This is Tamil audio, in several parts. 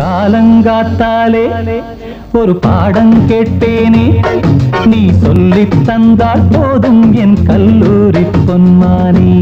காலங்காத்தாலே ஒரு பாடம் கேட்டேனே. நீ சொல்லி தந்தால் போதும் என் கல்லூரி பொன்மானே.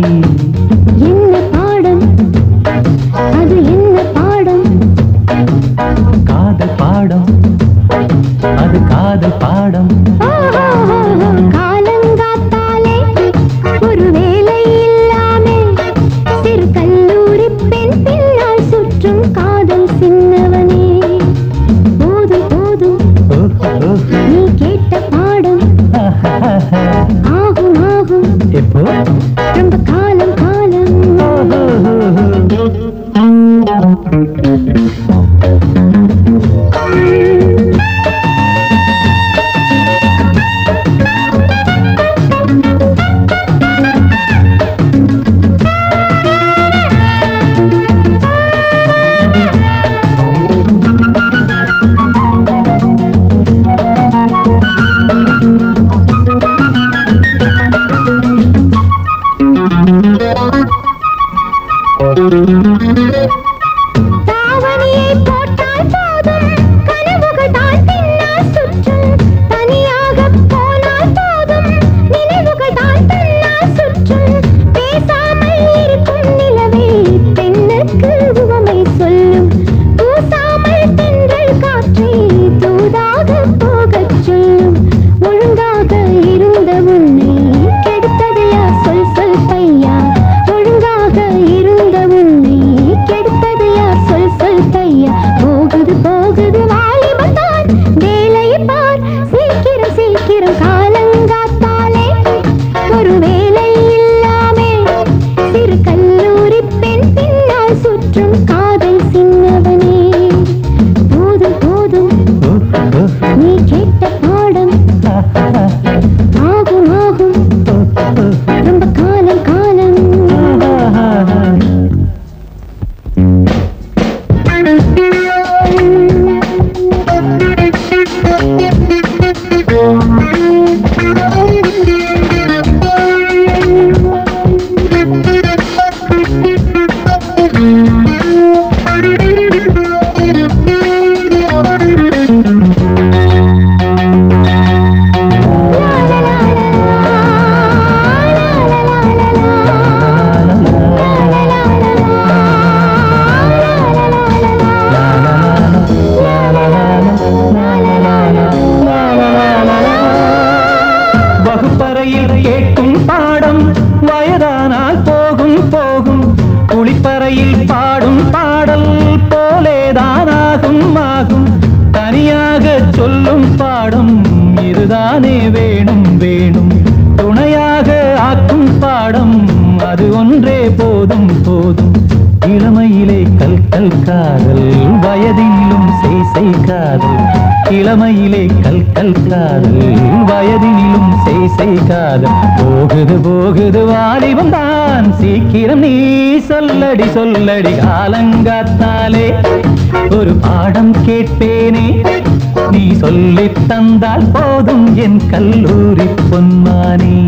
கேட்கும் பாடம் வயதானால் போகும் போகும். குளிப்பறையில் பாடும் பாடல் போலேதானாகும் ஆகும். தனியாக சொல்லும் பாடம் இதுதானே வேணும் வேணும். துணையாக ஆக்கும் பாடம் அது ஒன்றே போதும் போதும். இளமையிலே கல் கல் காதல் வயதிலும் செய் செய் காதல். இளமையிலே கல் கல் காதல் வயதினிலும் செய் செய் காதல். போகுது போகுது வாலிபம் தான். சீக்கிரம் நீ சொல்லடி சொல்லடி காலங்காத்தாலே ஒரு பாடம் கேட்பேனே நீ சொல்லித் தந்தால் போதும் என் கல்லூரி பொன்மானே.